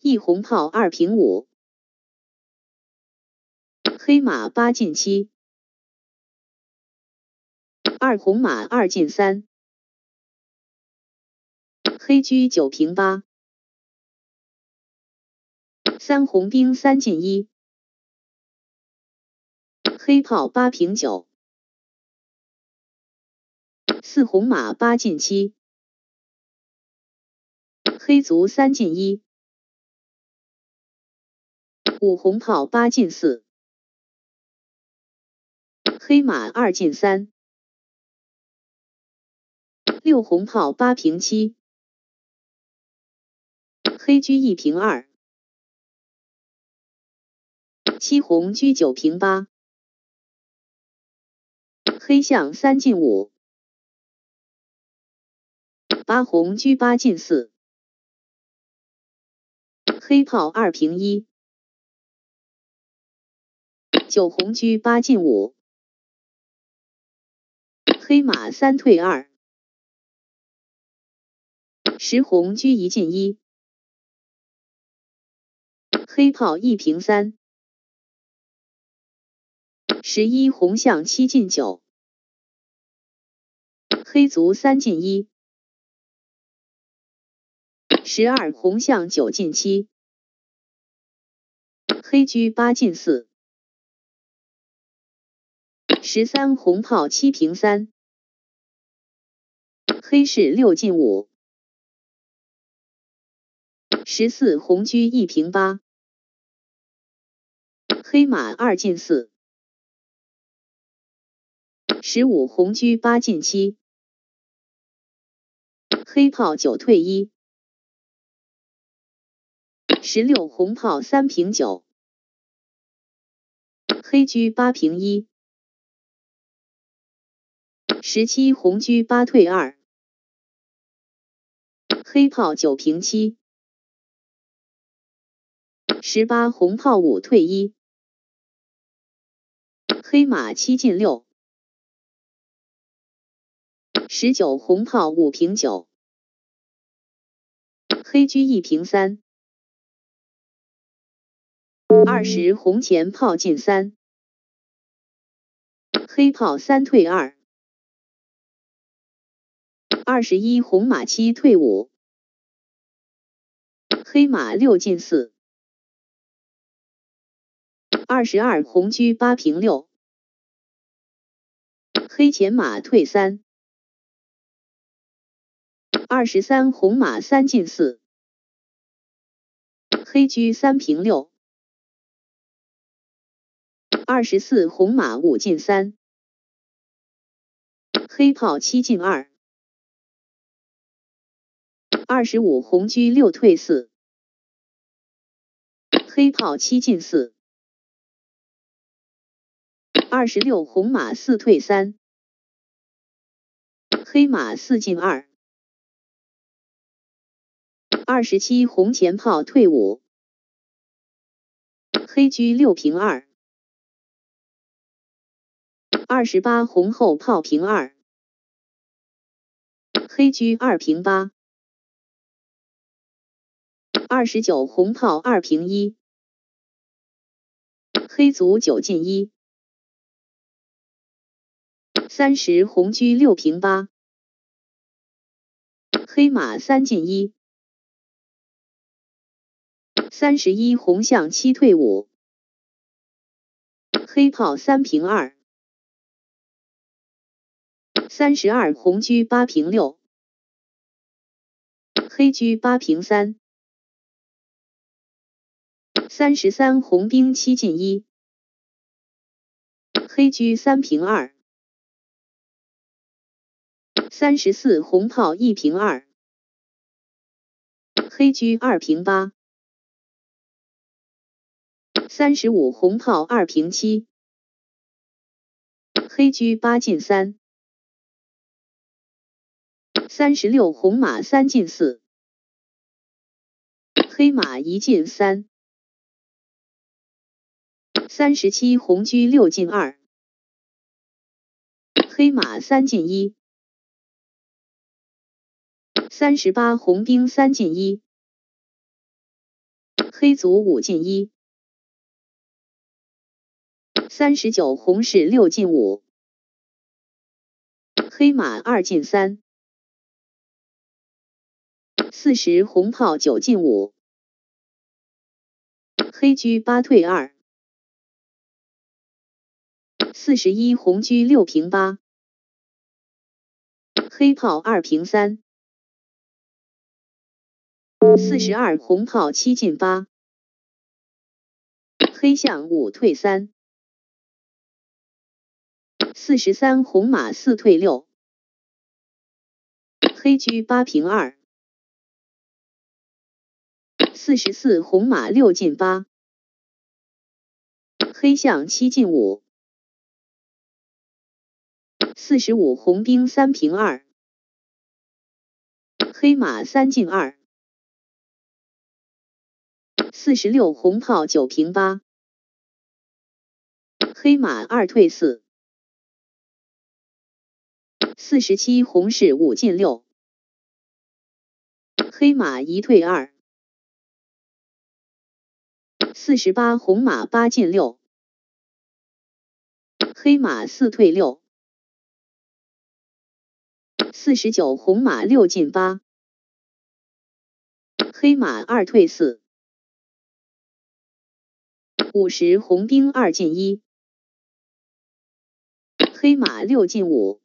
一红炮二平五，黑马八进七，二红马二进三，黑车九平八，三红兵三进一，黑炮八平九，四红马八进七。黑卒三进一，五红炮八进四，黑马二进三，六红炮八平七，黑车一平二，七红车九平八，黑象三进五，八红车八进四。黑炮二平一，九红车八进五，黑马三退二，十红车一进一，黑炮一平三，十一红象七进九，黑卒三进一，十二红象九进七。黑车八进四，十三红炮七平三，黑士六进五，十四红车一平八，黑马二进四，十五红车八进七，黑炮九退一，十六红炮三平九。黑车八平一，十七红车八退二，黑炮九平七，十八红炮五退一，黑马七进六，十九红炮五平九，黑车一平三，二十红前炮进三。黑炮三退二，二十一红马七退五，黑马六进四，二十二红车八平六，黑前马退三，二十三红马三进四，黑车三平六，二十四红马五进三。黑炮七进二，二十五红车六退四，黑炮七进四，二十六红马四退三，黑马四进二，二十七红前炮退五，黑车六平二，二十八红后炮平二。黑车二平八，二十九红炮二平一，黑卒九进一，三十红车六平八，黑马三进一，三十一红象七退五，黑炮三平二，三十二红车八平六。黑车八平三，三十三红兵七进一，黑车三平二，三十四红炮一平二，黑车二平八，三十五红炮二平七，黑车八进三，三十六红马三进四。黑马一进三，三十七红车六进二，黑马三进一，三十八红兵三进一，黑卒五进一。三十九红士六进五。黑马二进三。四十红炮九进五。黑车八退二。四十一红车六平八。黑炮二平三。四十二红炮七进八，黑象五退三。四十三红马四退六，黑车八平二。四十四红马六进八，黑象七进五。四十五红兵三平二，黑马三进二。四十六红炮九平八，黑马二退四。四十七红士五进六，黑马一退二。四十八红马八进六，黑马四退六。四十九红马六进八，黑马二退四。五十红兵二进一，黑马六进五。